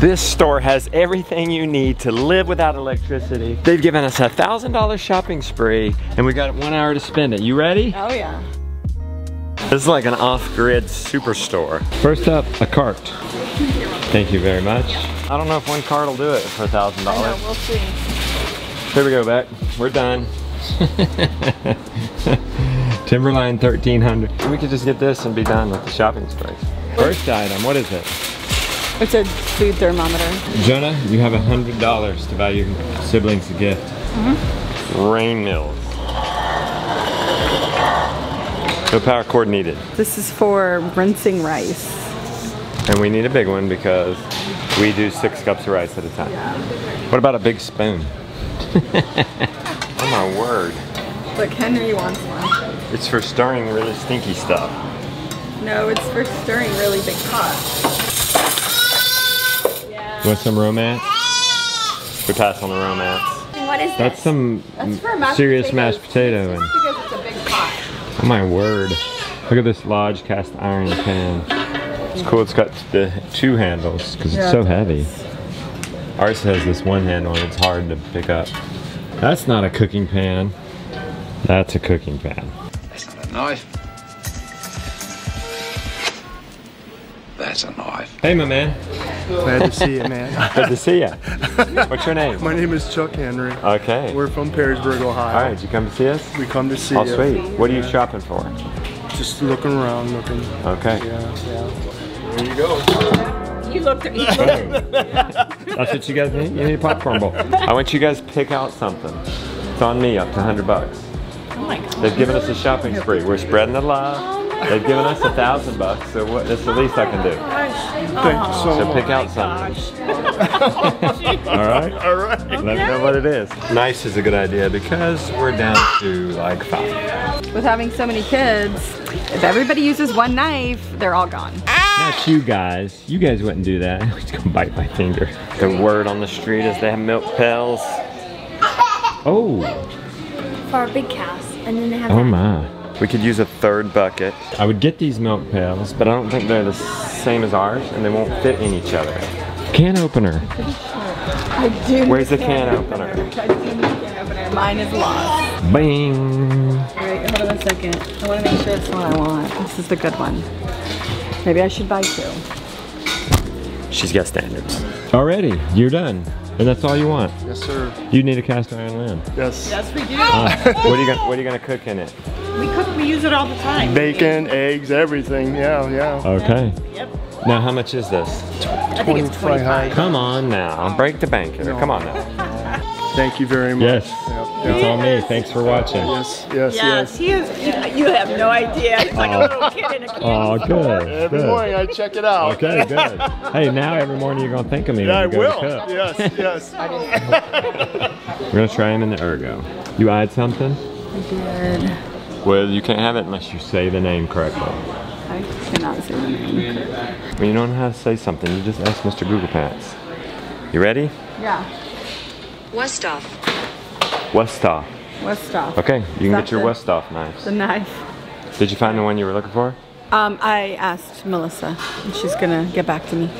This store has everything you need to live without electricity. They've given us a $1,000 shopping spree and we got one hour to spend it. You ready? Oh yeah. This is like an off-grid superstore. First up, a cart. Thank you very much. I don't know if one cart will do it for a thousand I know, dollars. we'll see. Here we go, Beck. We're done. Timberline 1300. We could just get this and be done with the shopping spree. First item, what is it? It's a food thermometer. Jonah, you have a hundred dollars to buy your siblings a gift. Mm-hmm. Rain Mills. No power cord needed. This is for rinsing rice. And we need a big one because we do six cups of rice at a time. What about a big spoon? oh my word. Look, Henry wants one. It's for stirring really stinky stuff. No, it's for stirring really big pots. You want some romance? We pass on the romance. What is That's this? some That's mashed serious potatoes. mashed potato. And, Because it's a big pot. oh my word. Look at this Lodge cast iron pan. It's cool it's got the two handles because it's Yeah, so it heavy. Ours has this one handle and it's hard to pick up. That's not a cooking pan. That's a cooking pan. That's not a knife. That's a knife. Hey my man. Glad to see you, man. Good to see you. What's your name? My name is Chuck Henry. Okay. We're from Perrysburg, Ohio. All right, did you come to see us? We come to see Oh, you. sweet. What are you shopping for? Just looking around, looking. Okay. Yeah, yeah. There You go. You looked at me. That's what you guys need? You need a popcorn bowl. I want you guys to pick out something. It's on me, up to 100 bucks. Oh my god. They've given us a shopping spree. We're spreading the love. They've given us a thousand bucks, so what, that's the least I can do. Thank you so So much. pick out something. Oh, all right? All right. Let me know what it is. Nice is a good idea because we're down to like five. With having so many kids, if everybody uses one knife, they're all gone. Not you guys. You guys wouldn't do that. I was gonna bite my finger. The word on the street is they have milk pails. Oh, For our big cows. And then they have oh my. We could use a third bucket. I would get these milk pails, but I don't think they're the same as ours and they won't fit in each other. Can opener. I do. Where's the can opener? I do a can opener. Mine is lost. Bing. Wait, hold on a second. I want to make sure it's the one I want. This is the good one. Maybe I should buy two. She's got standards. Already, you're done. And that's all you want. Yes, sir. You need a cast iron lamb. Yes. Yes, we do. Ah, what are you gonna What are you gonna cook in it? We cook. We use it all the time. Bacon, eggs, everything. Yeah, yeah. Okay. Yep. Now, how much is this? I think it's 25 Come on now, break the bank here. Come on now. Thank you very much. Yes, Yep, it's yep. all me. Thanks for watching. Yes, yes, Yes, yes. he is. You have no idea. He's like a little kid in a candy Oh, store. good. Every good. morning I check it out. Okay, good. Hey, now every morning you're gonna think of me Yeah, I when you go will. to cook. Yes, yes. We're gonna try him in the ergo. You add something? Good. Well, you can't have it unless you say the name correctly. I cannot say the name. When you don't know how to say something, you just ask Mr. Google Pants. You ready? Yeah. Westoff. Westoff. Westoff. Okay, you can get your Westoff knife. The knife. Did you find the one you were looking for? Um, I asked Melissa, and she's gonna get back to me.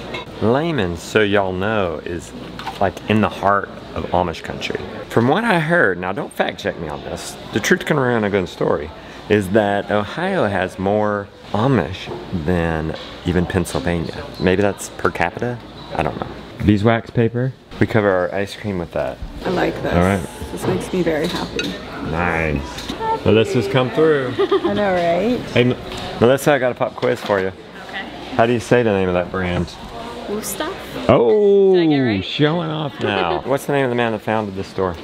Lehman, so y'all know, is like in the heart of Amish country. From what I heard, now don't fact check me on this, the truth can run a good story, is that Ohio has more Amish than even Pennsylvania. Maybe that's per capita? I don't know. Beeswax paper? We cover our ice cream with that. I like this. All right. This makes me very happy. Nice. Melissa's come through. I know, right? hey, M- Melissa, I got a pop quiz for you. Okay. How do you say the name of that brand? Wüsthof? Oh, Did I get right? showing off now. What's the name of the man that founded this store?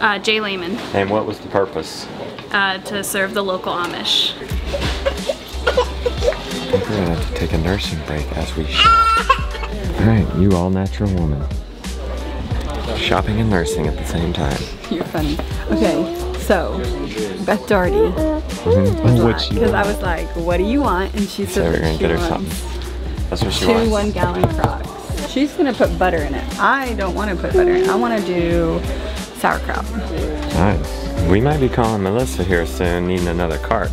Uh, Jay Lehman, And what was the purpose? uh, to serve the local Amish. We're gonna have to take a nursing break as we shop. Alright, you all natural woman. Shopping and nursing at the same time. You're funny. Okay, so Beth Doherty, Oh, what she because I was like, "What do you want?" And she So said we're that gonna she get her wants something. That's what she two wants. one-gallon crocks. She's gonna put butter in it. I don't want to put butter in it. I want to do sauerkraut. Nice. We might be calling Melissa here soon, needing another cart.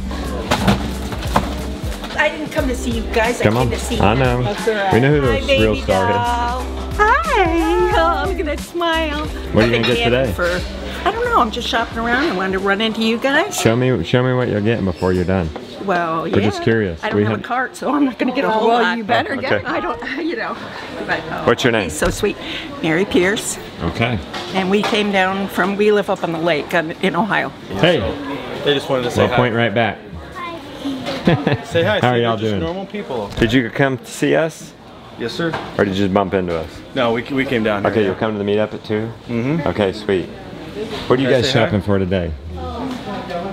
I didn't come to see you guys. Come I on. came to see I you. know. That's all right. We know who Hi, the baby real star doll. Hi. Oh, smile. What are you I've gonna get today? For, I don't know. I'm just shopping around. I wanted to run into you guys. Show me, show me what you're getting before you're done. Well, yeah. We're just curious. I don't We have had- a cart, so I'm not going to get a whole well, lot. you better Oh, get okay. I don't, you know. But, oh, What's your name? so sweet. Mary Pierce. Okay. And we came down from, we live up on the lake in Ohio. Hey, They just wanted to say we'll hi. point right back. Say hi. How are y'all we're just doing? Normal people. Did you come to see us, Yes, sir. or did you just bump into us? No, we, we came down here. Okay, you'll come to the meetup at 2 Mm-hmm. Okay, sweet. What are you guys say hi? shopping for today?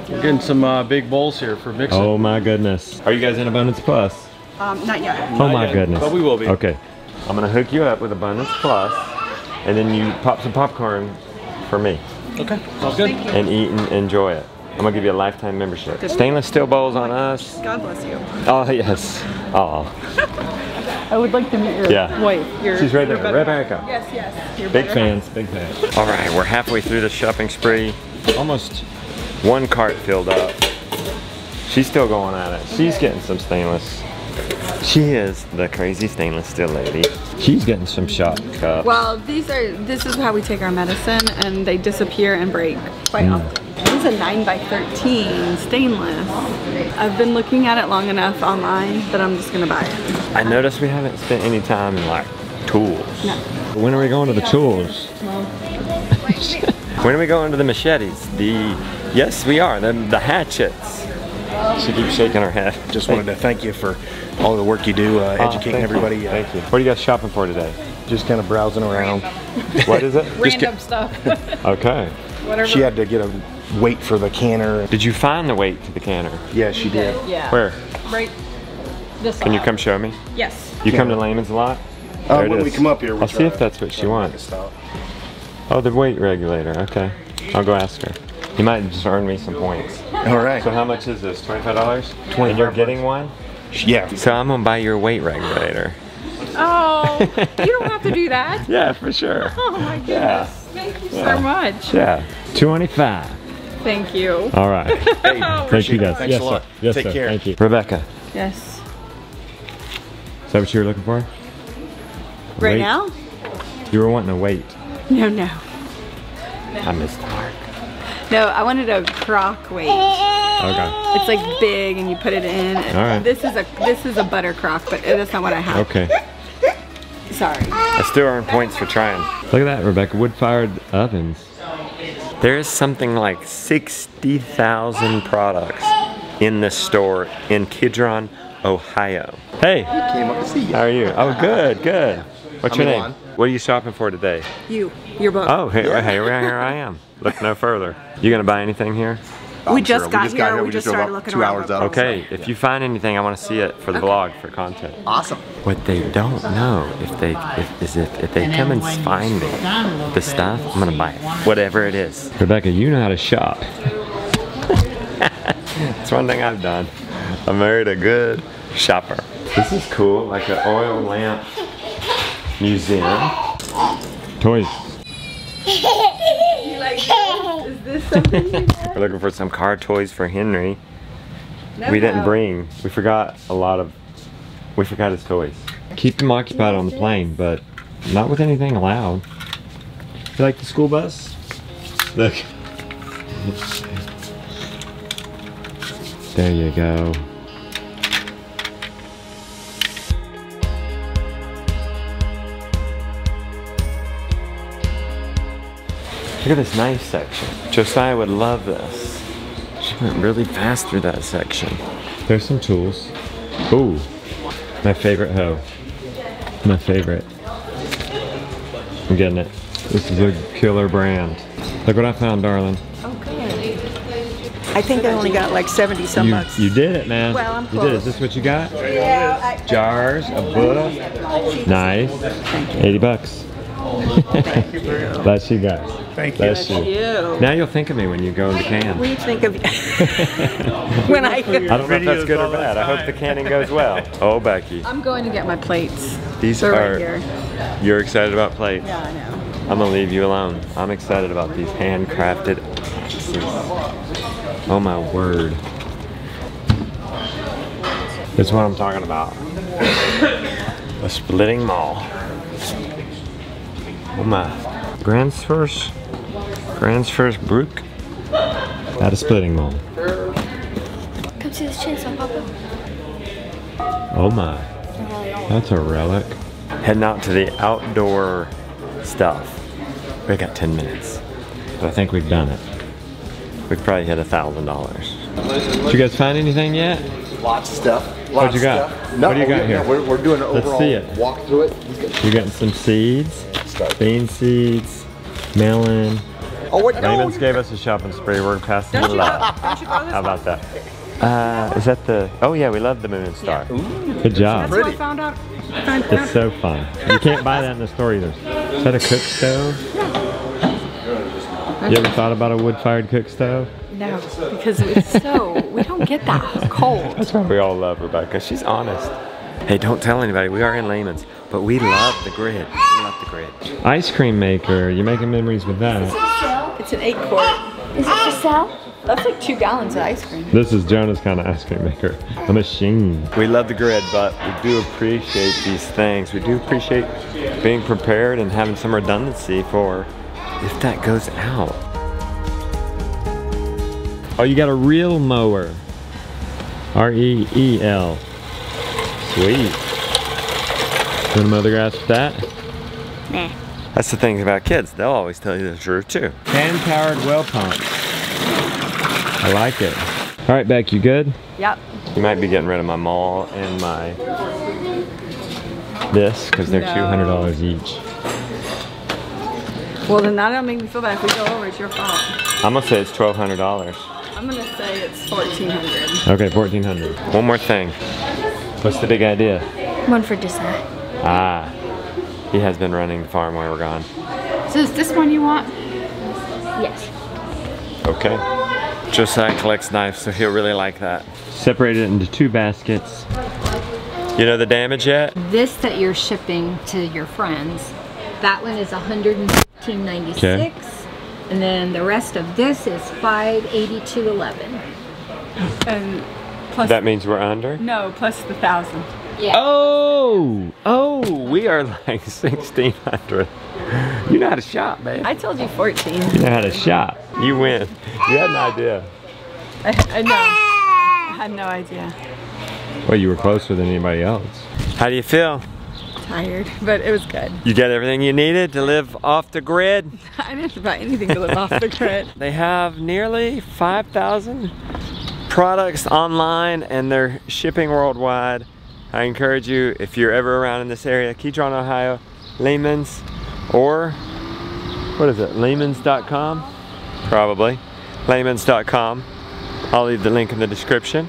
We're getting some uh, big bowls here for mixing. Oh my goodness. Are you guys in Abundance Plus? Um, not yet. Oh my yet, goodness. but we will be. Okay. I'm gonna hook you up with Abundance Plus, and then you pop some popcorn for me Okay, sounds good. and eat and enjoy it. I'm gonna give you a lifetime membership. Stainless steel bowls on us. God bless you. Oh yes. Oh, I would like to meet your Yeah. wife. Your, she's right your there. better Rebecca. half. Yes, yes. Your Big fans, big fans. All right, we're halfway through the shopping spree. Almost one cart filled up. She's still going at it. She's getting some stainless. She is the crazy stainless steel lady. She's getting some shot cups. Well, these are. This is how we take our medicine, and they disappear and break quite Mm. often. This is a 9 by 13 stainless. I've been looking at it long enough online that I'm just gonna buy it. I noticed we haven't spent any time in like tools. No. When are we going to the tools? when are we going to the machetes? The yes, we are. The, the hatchets. She keeps shaking her head. Just wanted to thank you for all the work you do, uh, Oh, educating thank everybody. You. Uh, Thank you. What are you guys shopping for today? Just kind of browsing around. What is it? Random stuff. Okay. Whatever. She had to get a weight for the canner. Did you find the weight to the canner? Yeah, she did. Yeah. Where? Right. This Can you come show me? Yes. You come to Lehman's a lot? Uh, There it when we come up here, we I'll try see if that's what she wants. knock us out. Oh, the weight regulator. Okay. I'll go ask her. You might just earn me some points. All right. So how much is this? Twenty-five dollars. And you're getting one. Yeah. So I'm gonna buy your weight regulator. Oh, you don't have to do that. Yeah, for sure. Oh my goodness. Yeah. Thank you Yeah. so much. Yeah. Twenty-five. Thank you. All right. Thank you, guys. Thanks yes, a lot. sir. Yes, Take sir. care. Thank you. Rebecca, Yes. is that what you were looking for? Right Weight? now? You were wanting a weight. No, no. I missed the mark. No, I wanted a crock weight. Okay. It's like big and you put it in. All right. This is a this is a butter crock, but that's not what I have. Okay. Sorry. I still earn points for trying. Look at that, Rebecca. Wood-fired ovens. There is something like 60,000 products in this store in Kidron, Ohio. Hey, Came up to see you. how are you? Oh, good, good. What's I'm your name? Elon. What are you shopping for today? You, your book. Oh, hey, hey, here I am. Look no further. You gonna buy anything here? we just got here. We, just started looking two around. Okay, if you find anything, I want to see it for the vlog for content. Awesome. What they don't know if they if, is if, if they come and find me the stuff, I'm gonna buy it, whatever it is. Rebecca, you know how to shop. It's one thing I've done. I married a good shopper. This is cool, like an oil lamp museum. Toys. You like this? This something We're looking for some car toys for Henry. No, we didn't no. bring. We forgot a lot of. We forgot his toys. Keep him occupied on the plane, but not with anything allowed. You like the school bus? Look. There you go. Look at this knife section. Josiah would love this. She went really fast through that section. There's some tools. Ooh, my favorite hoe. My favorite. I'm getting it. This is a killer brand. Look what I found, darling. I think I only got like 70 some You, bucks. you did it, man. Well, I'm you did it. Is close. this what you got? Yeah, I- Jars, a book. Nice. 80 bucks. Bless you guys. Thank you. Bless you. you. Now you'll think of me when you go into can. What do you think of you. when I go. I don't know if that's good or bad. I hope the canning goes well. Oh, Becky. I'm going to get my plates. These They're are. right here. You're excited about plates. Yeah, I know. I'm gonna leave you alone. I'm excited about these handcrafted axes. Oh my word. That's what I'm talking about. A splitting maul. Oh my. Gransfors, Gransfors Bruk at a splitting maul. Come see this chainsaw, Papa. Oh my, that's a relic. Heading out to the outdoor stuff. We got 10 minutes, but I think we've done it. We've probably hit a thousand dollars. Did you guys find anything yet? Lots of stuff. What Lots you got? stuff. No, What do you got we- here? no, We're, we're doing an Let's overall see it. walk through it. He's got- You got some seeds, Start. bean seeds, melon. Oh, wait, no. Lehman's gave us a shopping spree. We're passing the love. Don't you throw this How about that? Uh, is that the? Oh yeah, we love the moon and star. Good job. That's what I found out. Found, It's so fun. You can't buy that in the store either. Is that a cook stove? You ever thought about a wood-fired cook stove? no, because it's so, we don't get that cold. That's why we all love Rebecca. She's honest. Hey, don't tell anybody. We are in Lehman's, but we love the grid. We love the grid. Ice cream maker. You're making memories with that. It's an eight quart. Is it for sale? That's like two gallons of ice cream. This is Jonah's kind of ice cream maker. A machine. We love the grid, but we do appreciate these things. We do appreciate being prepared and having some redundancy for if that goes out. Oh, you got a reel mower. R-E-E-L. Sweet. Wanna mow the grass with that? Nah. That's the thing about kids. They'll always tell you the truth too. Hand-powered well pump. I like it. All right, Beck, you good? Yep. You might be getting rid of my maul and my this because they're No. $200 each. Well, then that'll make me feel bad. If we go over, it's your fault. I'm gonna say it's $1,200. I'm gonna say it's 1400 Okay, 1400 One more thing. What's the big idea? One for Josiah. Ah, he has been running the farm while we're gone. So is this one you want? Yes. Okay. Josiah collects knives, so he'll really like that. Separate it into two baskets. You know the damage yet? This that you're shipping to your friends, that one is 115.96, Okay. and then the rest of this is 582.11. And plus, That means we're under? no, plus the thousand. Yeah. Oh, oh, we are like 1600 You know how to shop, man. I told you 14. You know how to shop. You win. You had an idea. I, I know. I had no idea. Well, you were closer than anybody else. How do you feel? Tired, but it was good. You got everything you needed to live off the grid? I didn't buy anything to live off the grid. They have nearly 5,000 products online and they're shipping worldwide. I encourage you, if you're ever around in this area, Kidron, Ohio, Lehman's, or what is it, Lehman's.com? Probably. Lehman's.com. I'll leave the link in the description.